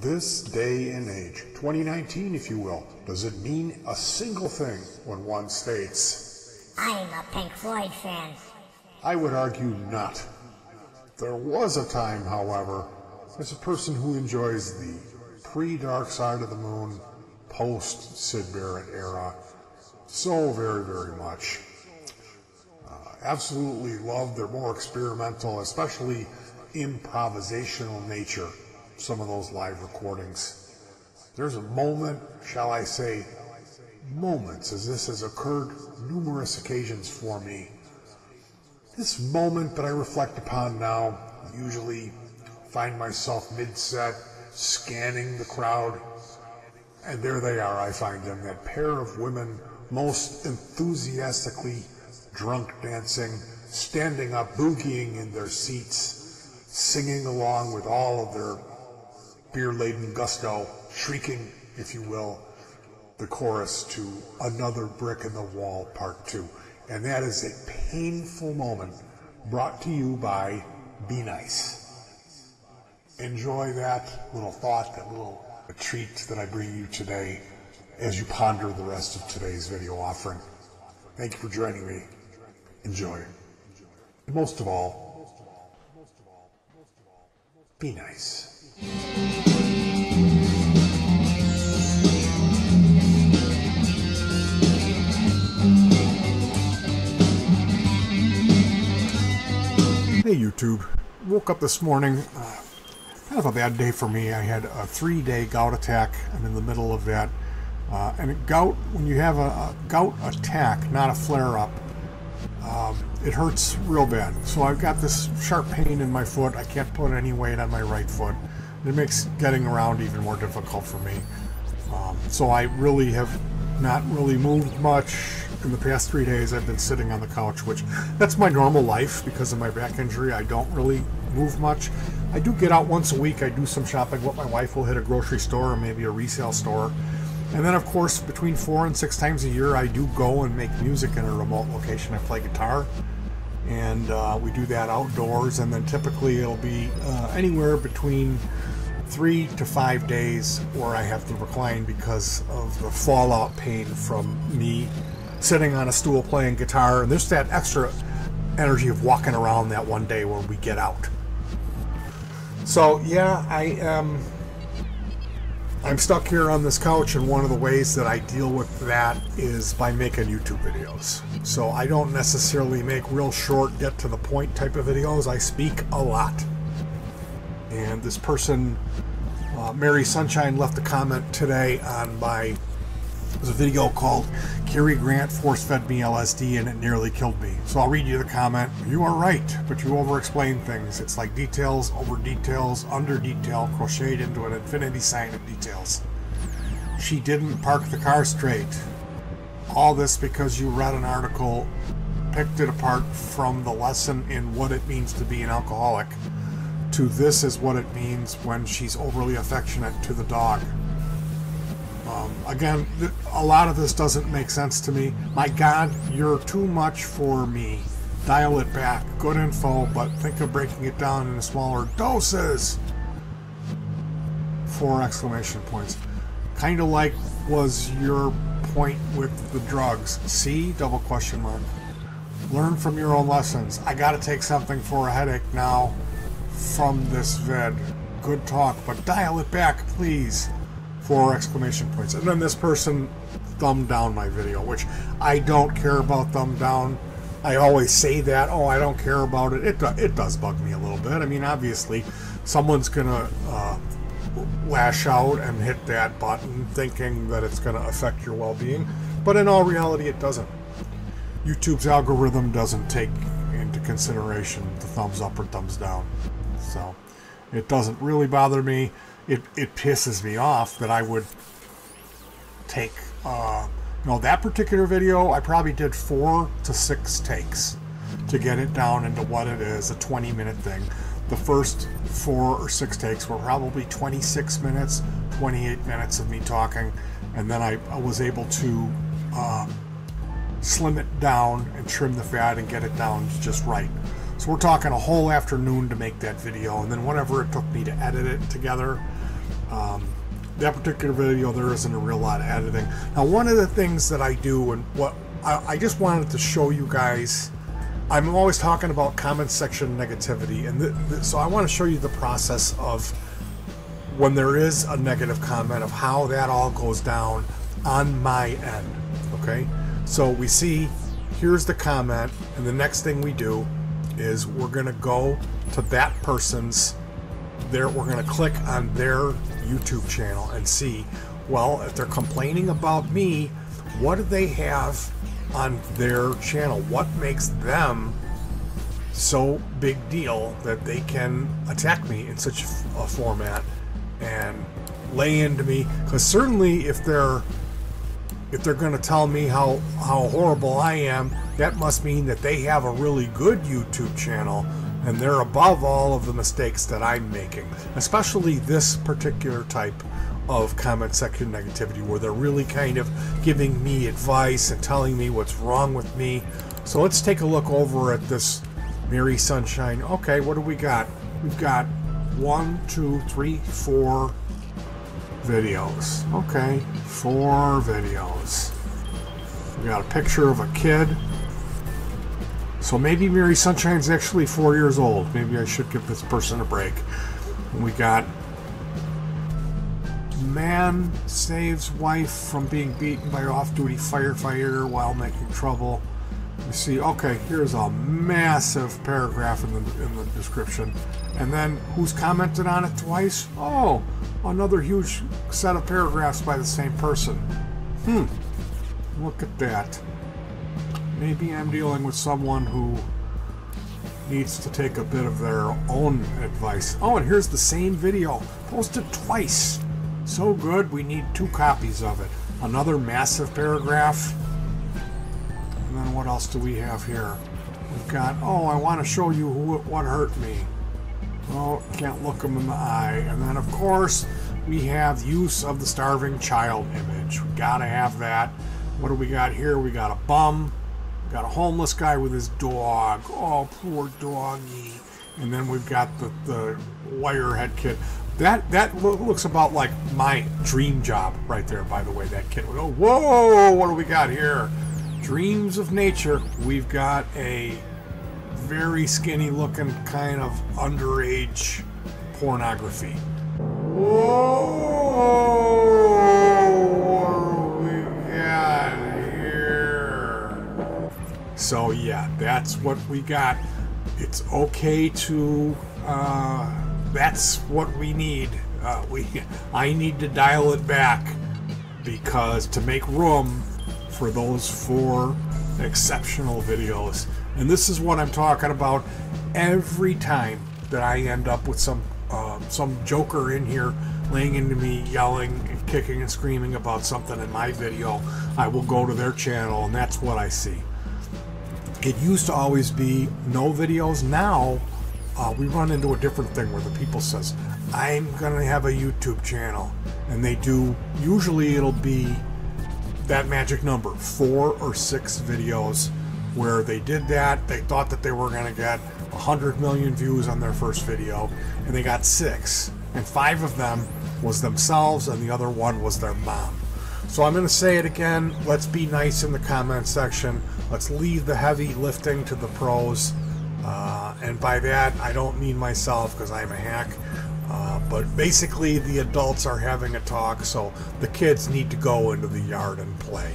This day and age, 2019 if you will, does it mean a single thing when one states, I'm a Pink Floyd fan. I would argue not. There was a time, however, as a person who enjoys the pre Dark Side of the Moon, post-Syd Barrett era so very, very much. Uh, absolutely love their more experimental, especially improvisational nature, some of those live recordings. There's a moment, shall I say, moments, as this has occurred numerous occasions for me. This moment that I reflect upon now, usually find myself mid-set, scanning the crowd, and there they are, I find them, that pair of women most enthusiastically drunk dancing, standing up, boogieing in their seats, singing along with all of their beer-laden gusto, shrieking, if you will, the chorus to Another Brick in the Wall Part 2. And that is a painful moment brought to you by Be Nice. Enjoy that little thought, that little treat that I bring you today as you ponder the rest of today's video offering. Thank you for joining me. Enjoy. most of all, be nice. Hey YouTube, woke up this morning, uh, kind of a bad day for me. I had a three day gout attack. I'm in the middle of that. Uh, and gout, when you have a, a gout attack, not a flare up, um, it hurts real bad. So I've got this sharp pain in my foot. I can't put any weight on my right foot. It makes getting around even more difficult for me. Um, so I really have not really moved much in the past three days. I've been sitting on the couch, which that's my normal life because of my back injury. I don't really move much. I do get out once a week. I do some shopping with my wife. We'll hit a grocery store or maybe a resale store. And then, of course, between four and six times a year, I do go and make music in a remote location. I play guitar, and uh, we do that outdoors. And then typically it'll be uh, anywhere between three to five days where I have to recline because of the fallout pain from me sitting on a stool playing guitar. And there's that extra energy of walking around that one day when we get out. So yeah, I am. I'm stuck here on this couch, and one of the ways that I deal with that is by making YouTube videos. So I don't necessarily make real short, get to the point type of videos. I speak a lot. And this person, uh, Mary Sunshine, left a comment today on my was a video called Cary Grant Force Fed Me LSD and it nearly killed me. So I'll read you the comment. You are right, but you over explain things. It's like details over details, under detail, crocheted into an infinity sign of details. She didn't park the car straight. All this because you read an article, picked it apart from the lesson in what it means to be an alcoholic to this is what it means when she's overly affectionate to the dog. Um, again, a lot of this doesn't make sense to me. My God, you're too much for me. Dial it back. Good info, but think of breaking it down into smaller doses. Four exclamation points. Kind of like was your point with the drugs. See? Double question mark. Learn from your own lessons. I got to take something for a headache now from this vid. Good talk, but dial it back, please four exclamation points. And then this person thumbed down my video, which I don't care about thumb down. I always say that. Oh, I don't care about it. It, it does bug me a little bit. I mean, obviously, someone's going to uh, lash out and hit that button thinking that it's going to affect your well being. But in all reality, it doesn't. YouTube's algorithm doesn't take into consideration the thumbs up or thumbs down. So it doesn't really bother me it, it pisses me off that I would take, uh, you know, that particular video, I probably did four to six takes to get it down into what it is, a 20 minute thing. The first four or six takes were probably 26 minutes, 28 minutes of me talking, and then I, I was able to um, slim it down and trim the fat and get it down just right. So we're talking a whole afternoon to make that video, and then whatever it took me to edit it together, Um, that particular video, there isn't a real lot of editing. Now, one of the things that I do, and what I, I just wanted to show you guys, I'm always talking about comment section negativity, and th- th- so I want to show you the process of when there is a negative comment of how that all goes down on my end. Okay, so we see here's the comment, and the next thing we do is we're gonna go to that person's there we're going to click on their YouTube channel and see well if they're complaining about me what do they have on their channel? What makes them so big deal that they can attack me in such a format and lay into me? Because certainly if they're if they're going to tell me how how horrible I am that must mean that they have a really good YouTube channel and they're above all of the mistakes that I'm making, especially this particular type of comment section negativity where they're really kind of giving me advice and telling me what's wrong with me. So let's take a look over at this Mary Sunshine. Okay, what do we got? We've got one, two, three, four videos. Okay, four videos. We got a picture of a kid so maybe Mary Sunshine's actually four years old. Maybe I should give this person a break. we got man saves wife from being beaten by off-duty firefighter while making trouble. You see, okay, here's a massive paragraph in the in the description, and then who's commented on it twice? Oh, another huge set of paragraphs by the same person. Hmm. Look at that. Maybe I'm dealing with someone who needs to take a bit of their own advice. Oh, and here's the same video, posted twice. So good, we need two copies of it. Another massive paragraph. And then what else do we have here? We've got, oh, I want to show you who, what hurt me. Oh, can't look them in the eye. And then, of course, we have use of the starving child image. We gotta have that. What do we got here? We got a bum. Got a homeless guy with his dog. Oh, poor doggy. And then we've got the, the wirehead kid. That that lo- looks about like my dream job right there, by the way. That kid go, whoa, what do we got here? Dreams of nature. We've got a very skinny looking kind of underage pornography. Whoa! So yeah, that's what we got. It's okay to. Uh, that's what we need. Uh, we. I need to dial it back because to make room for those four exceptional videos. And this is what I'm talking about every time that I end up with some uh, some joker in here laying into me, yelling, and kicking and screaming about something in my video. I will go to their channel, and that's what I see. It used to always be no videos. Now uh, we run into a different thing where the people says, "I'm gonna have a YouTube channel," and they do. Usually, it'll be that magic number, four or six videos where they did that. They thought that they were to get 100 million views on their first video, and they got six. And five of them was themselves, and the other one was their mom. So I'm going to say it again. Let's be nice in the comment section. Let's leave the heavy lifting to the pros. Uh, and by that, I don't mean myself because I'm a hack. Uh, but basically, the adults are having a talk, so the kids need to go into the yard and play.